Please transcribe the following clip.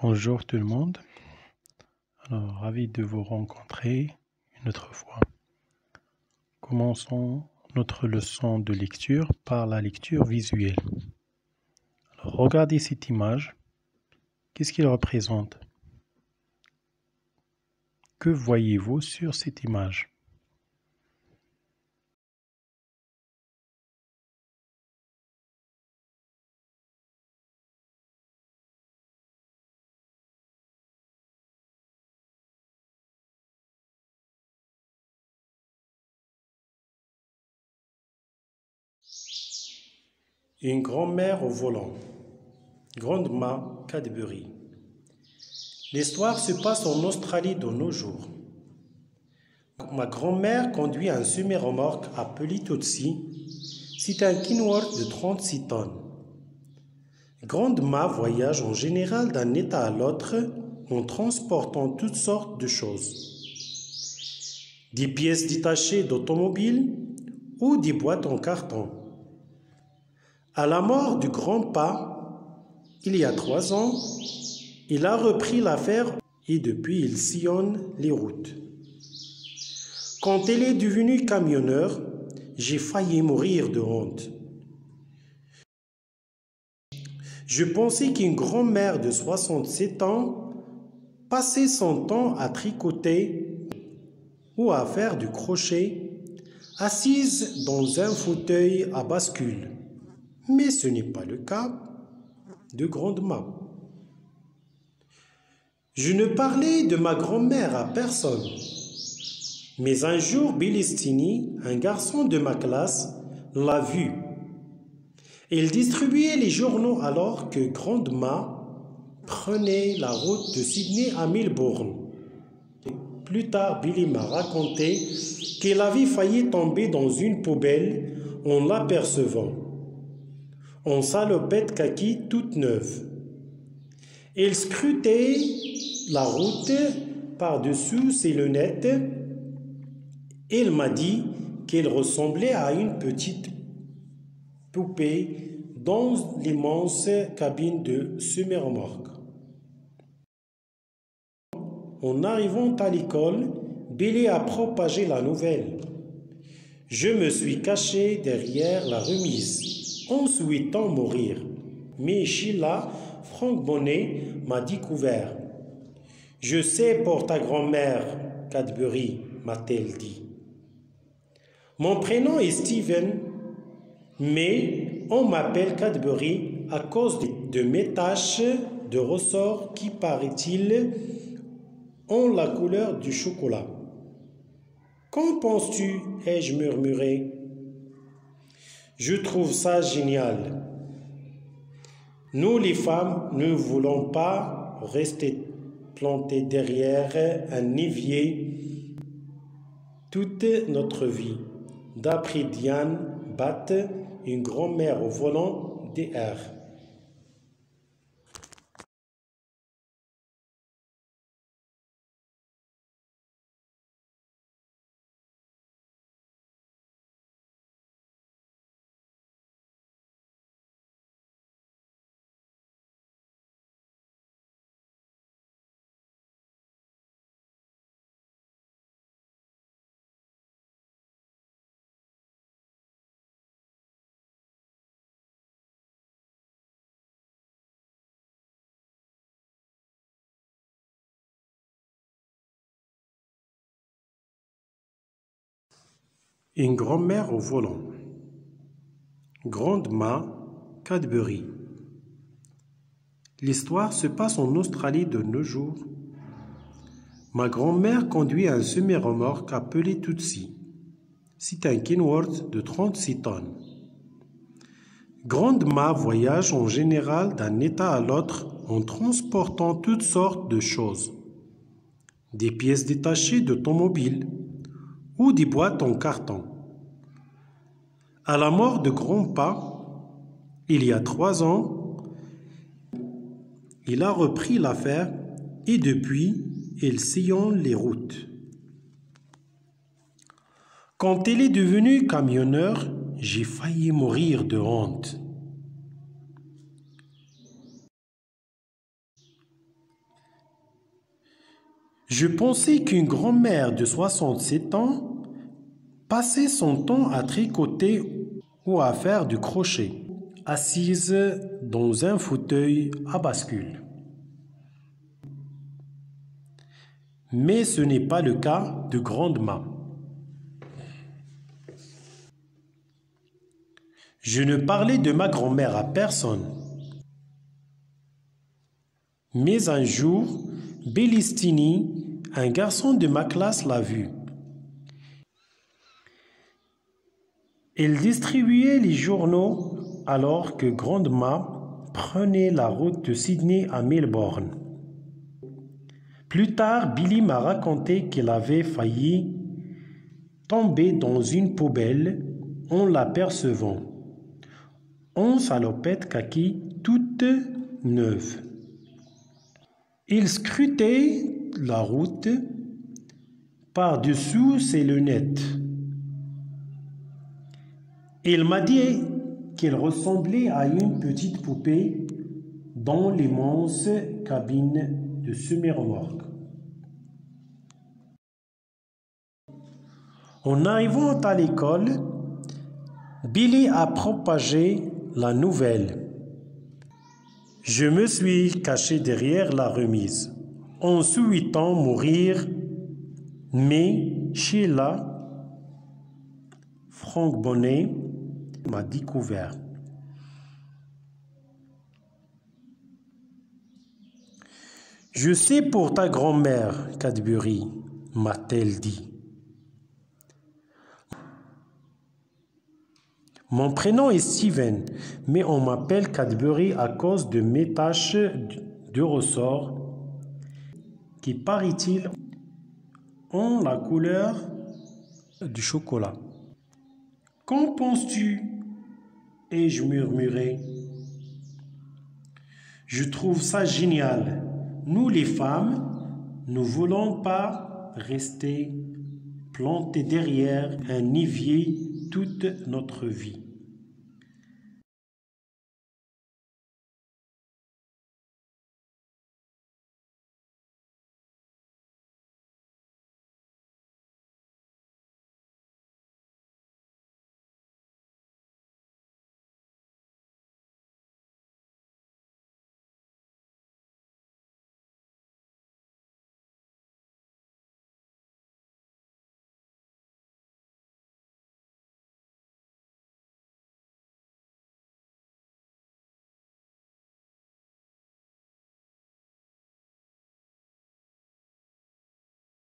Bonjour tout le monde. Alors, ravi de vous rencontrer une autre fois. Commençons notre leçon de lecture par la lecture visuelle. Regardez cette image. Qu'est-ce qu'il représente? Que voyez-vous sur cette image? Une grand-mère au volant. Grande Ma Cadbury. L'histoire se passe en Australie de nos jours. Ma grand-mère conduit un semi-remorque appelé Tutsi. C'est un Kenworth de 36 tonnes. Grande Ma voyage en général d'un état à l'autre en transportant toutes sortes de choses. Des pièces détachées d'automobiles ou des boîtes en carton. À la mort du grand pas, il y a trois ans, il a repris l'affaire et depuis il sillonne les routes. Quand il est devenu camionneur, j'ai failli mourir de honte. Je pensais qu'une grand-mère de 67 ans passait son temps à tricoter ou à faire du crochet, assise dans un fauteuil à bascule. Mais ce n'est pas le cas de Grande Ma. Je ne parlais de ma grand-mère à personne. Mais un jour, Bellestini, un garçon de ma classe, l'a vu. Il distribuait les journaux alors que Grande Ma prenait la route de Sydney à Melbourne. Plus tard, Billy m'a raconté qu'elle avait failli tomber dans une poubelle en l'apercevant en salopette kaki toute neuve. Il scrutait la route par-dessus ses lunettes. Il m'a dit qu'elle ressemblait à une petite poupée dans l'immense cabine de semi-remorque. En arrivant à l'école, Billy a propagé la nouvelle. Je me suis caché derrière la remise en souhaitant mourir. Mais Sheila, Franck Bonnet, m'a découvert. Je sais pour ta grand-mère, Cadbury, m'a-t-elle dit. Mon prénom est Steven, mais on m'appelle Cadbury à cause de mes taches de ressort qui, paraît-il, ont la couleur du chocolat. Qu'en penses-tu? ai-je murmuré. Je trouve ça génial. Nous, les femmes, ne voulons pas rester plantées derrière un évier toute notre vie. D'après Diane Batt, une grand-mère au volant DR. Une grand-mère au volant. Grande Ma Cadbury. L'histoire se passe en Australie de nos jours. Ma grand-mère conduit un semi-remorque appelé Tutsi. C'est un Kenworth de 36 tonnes. Grande Ma voyage en général d'un état à l'autre en transportant toutes sortes de choses. Des pièces détachées d'automobiles ou des boîtes en carton. À la mort de Grandpa, il y a trois ans, il a repris l'affaire et depuis, il sillonne les routes. Quand il est devenu camionneur, j'ai failli mourir de honte. Je pensais qu'une grand-mère de 67 ans passait son temps à tricoter ou à faire du crochet, assise dans un fauteuil à bascule. Mais ce n'est pas le cas de Grande Ma. Je ne parlais de ma grand-mère à personne. Mais un jour, Bellistini, un garçon de ma classe, l'a vu. Il distribuait les journaux alors que Grandma prenait la route de Sydney à Melbourne. Plus tard, Billy m'a raconté qu'il avait failli tomber dans une poubelle en l'apercevant. En salopette kaki toute neuve. Il scrutait la route par-dessous ses lunettes. Il m'a dit qu'il ressemblait à une petite poupée dans l'immense cabine de semi-remorque. En arrivant à l'école, Billy a propagé la nouvelle. Je me suis caché derrière la remise, en souhaitant mourir, mais Sheila, Franck Bonnet, m'a découvert. Je sais pour ta grand-mère, Cadbury, m'a-t-elle dit. Mon prénom est Steven, mais on m'appelle Cadbury à cause de mes taches de ressort qui, paraît-il, ont la couleur du chocolat. Qu'en penses-tu? ai-je murmuré. Je trouve ça génial. Nous les femmes, ne voulons pas rester plantés derrière un évier toute notre vie.